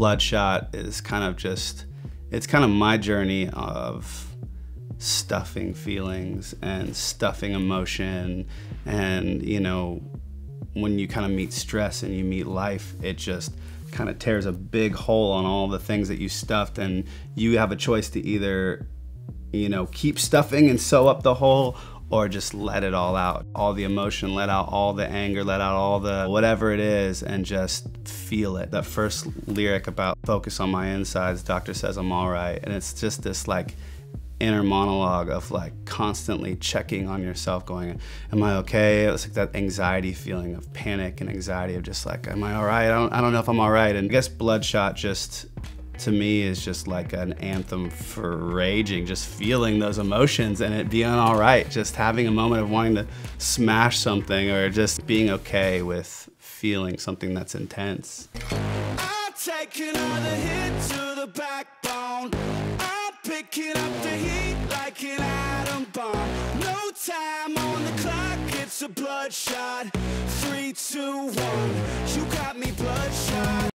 Bloodshot is kind of just, it's kind of my journey of stuffing feelings and stuffing emotion. And, you know, when you kind of meet stress and you meet life, it just kind of tears a big hole on all the things that you stuffed. And you have a choice to either, you know, keep stuffing and sew up the hole or just let it all out. All the emotion, let out all the anger, let out all the whatever it is, and just feel it. That first lyric about focus on my insides, doctor says I'm all right. And it's just this like inner monologue of like constantly checking on yourself, going, Am I okay? It's like that anxiety feeling of panic and anxiety of just like, Am I all right? I don't, I don't know if I'm all right. And I guess Bloodshot just to me is just like an anthem for raging, just feeling those emotions and it being all right, just having a moment of wanting to smash something or just being okay with feeling something that's intense. I'm taking another hit to the backbone. I'm picking up the heat like. No time on the clock, it's a bloodshot. Three, two, one.